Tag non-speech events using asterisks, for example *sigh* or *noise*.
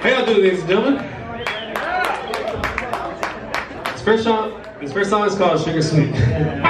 How y'all doing, ladies and gentlemen? This first song, this first song is called Sugar Sweet. *laughs*